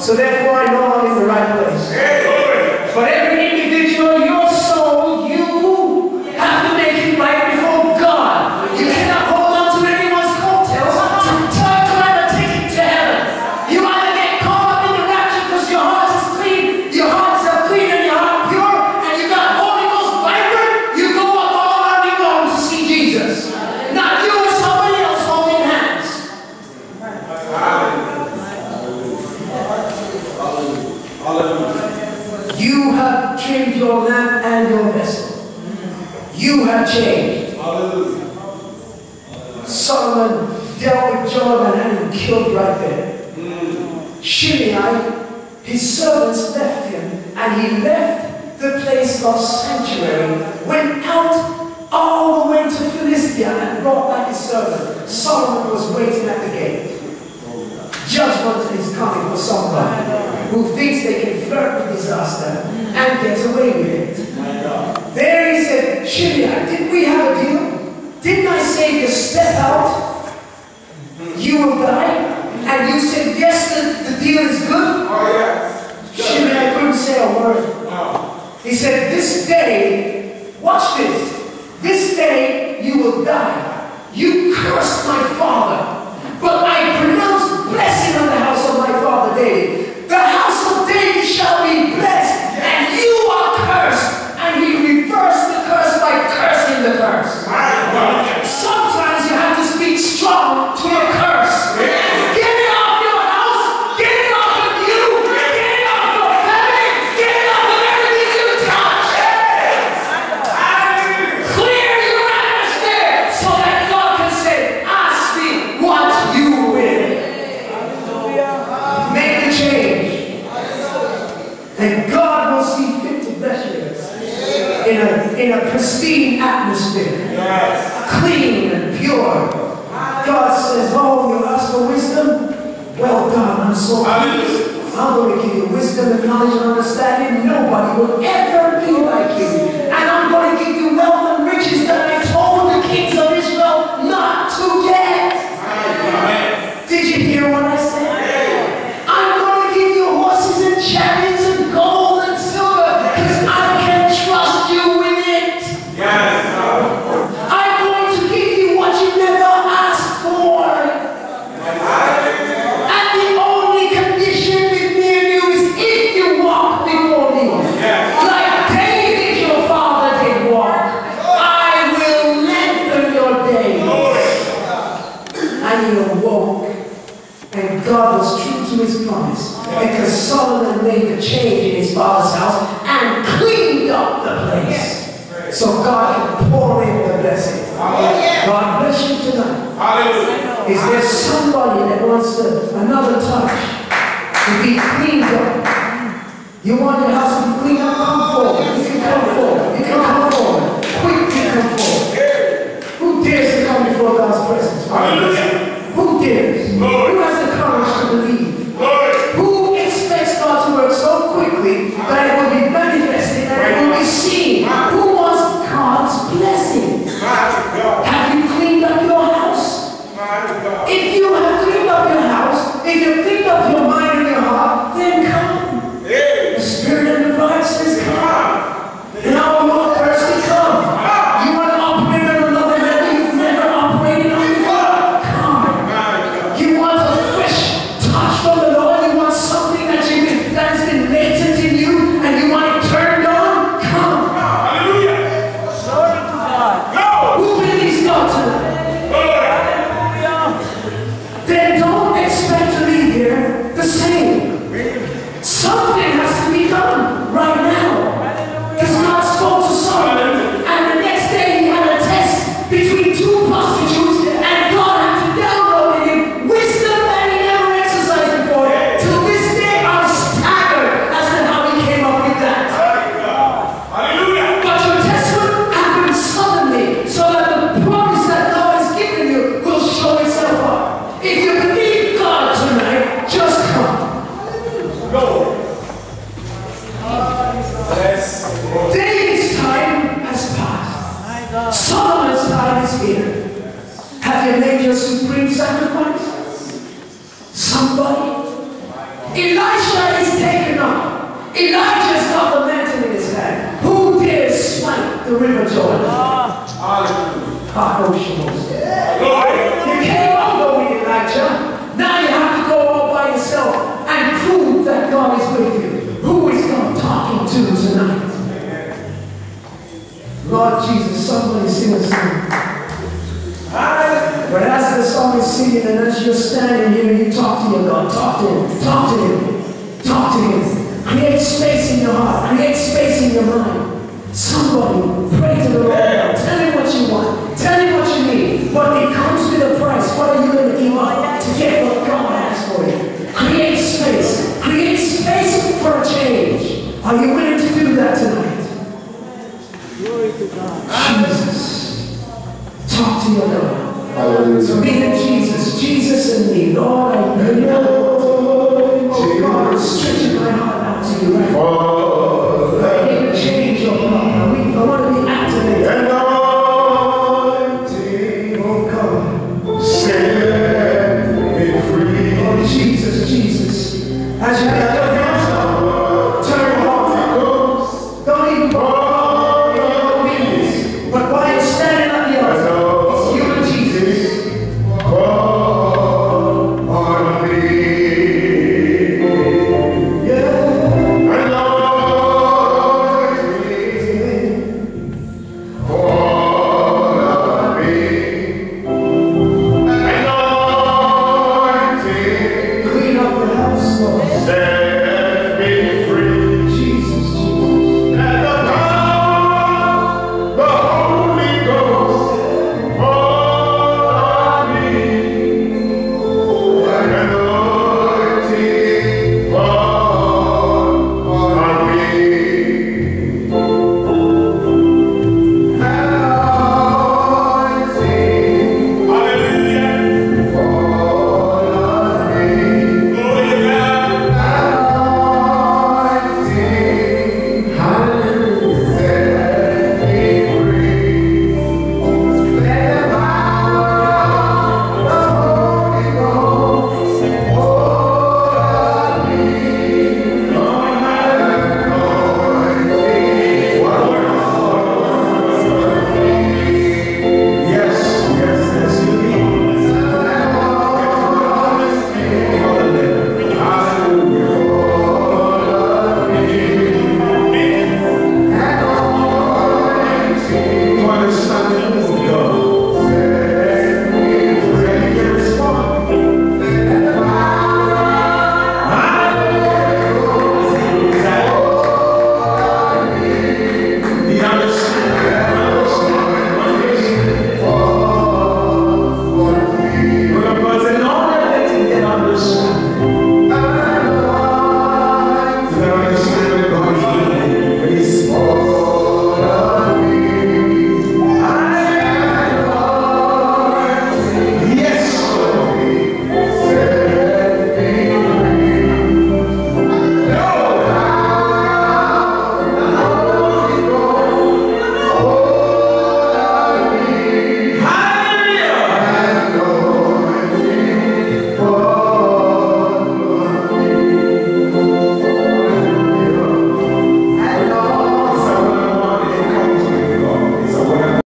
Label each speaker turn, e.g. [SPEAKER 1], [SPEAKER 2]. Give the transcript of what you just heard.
[SPEAKER 1] So therefore, I know I'm in the right place. You have trimmed your lamp and your vessel. You have changed. Solomon dealt with Jonathan and him killed right there. Shimei, his servants left him, and he left the place of sanctuary, went out all the way to Philistia and brought back his servant. Solomon was waiting at the gate. Judgment is coming for somebody who thinks they can flirt with disaster and get away with it. There he said, Shimei, didn't we have a deal? Didn't I say to step out? You will die? And you said, yes, the, the deal is good? Oh, yes. Shimei couldn't say a word. No. He said, this day, watch this, this day you will die. You cursed my father in a pristine atmosphere. Yes. Clean and pure. God says, "Oh, you ask for wisdom? Well done, I'm so pleased. I'm going to give you wisdom and knowledge and understanding. Nobody will ever be like you. and cleaned up the place. So God can pour in the blessing. God bless you tonight. Hallelujah. Is there somebody that wants to, another touch to be cleaned up? You want your house to be cleaned up? Come forward. Elisha is taken up. Elijah is got the mantle in his hand. Who dare swipe the river Jordan? Hallelujah. Ah. Yeah. You came over with Elijah. Now you have to go all by yourself and prove that God is with you. Who is God talking to tonight? Lord Jesus, somebody sing a song. And as you're standing here, you talk to your God. Talk to Him. Talk to Him. Talk to Him. Create space in your heart. Create space in your mind. Somebody pray to the Lord. Tell Him what you want. Tell Him what you need. But it comes with a price. What are you going to give up to get what God has for you? Create space. Create space for a change. Are you willing to do that tonight? Glory to God. Jesus. Talk to your God. Hallelujah. So be in Jesus. Jesus in me. Lord, I need you. Oh, God, stretching my heart out to you right.